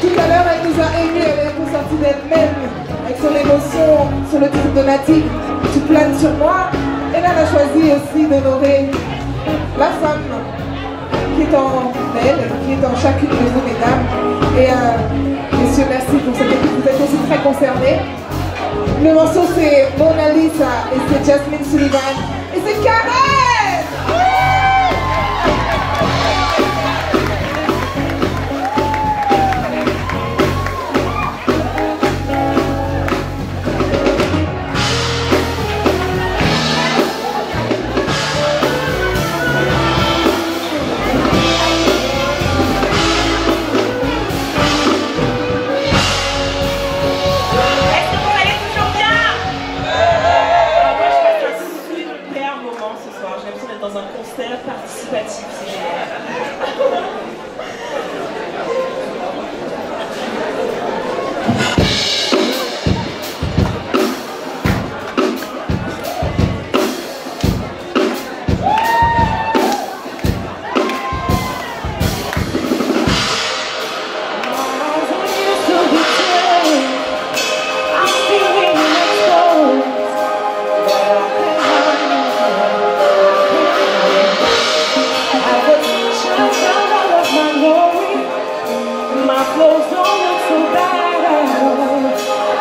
Tout à l'heure, elle nous a émus, elle est ressortie d'elle-même, avec son émotion sur le titre de Nati, Tu planes sur moi. Et là, elle a choisi aussi d'honorer la femme qui est en elle, qui est en chacune de vous, mesdames. Et euh, messieurs, merci pour cette équipe, vous êtes aussi très concernés. Le morceau, c'est Mona Lisa, et c'est Jasmine Sullivan, et c'est Karen it.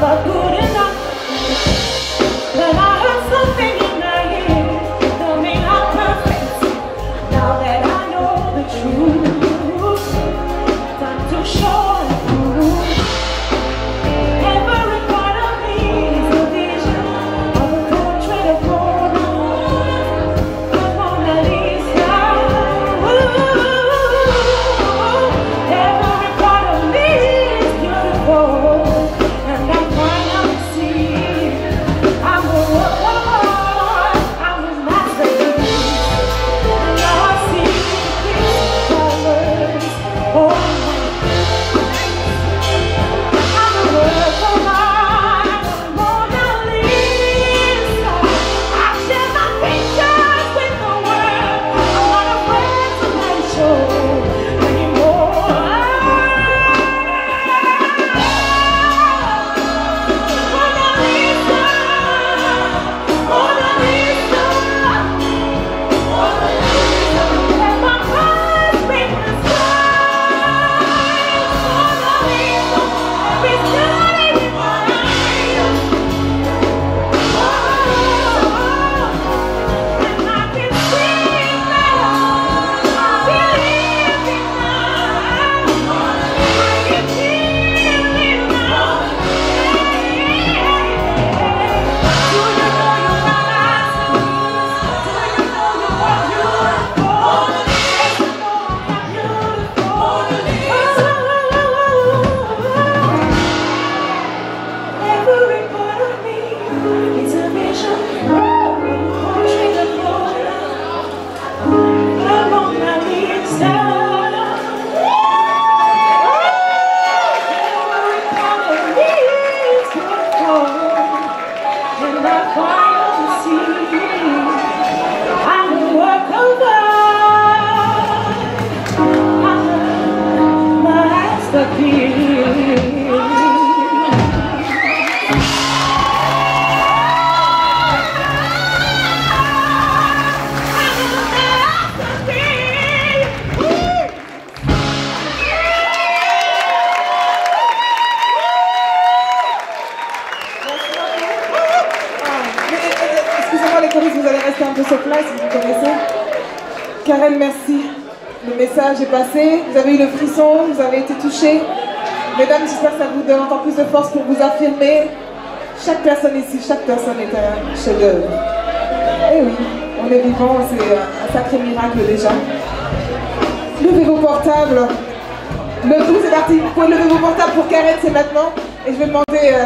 never go. Vous allez rester un peu sur place, si vous connaissez. Karen, merci. Le message est passé. Vous avez eu le frisson, vous avez été touché. Mesdames, j'espère que ça vous donne encore plus de force pour vous affirmer. Chaque personne ici, chaque personne est un chef-d'œuvre. Eh oui, on est vivant, c'est un sacré miracle déjà. Levez vos portables. Le tout, c'est parti. Vous pouvez lever vos portables pour Karen, c'est maintenant. Et je vais demander. Euh,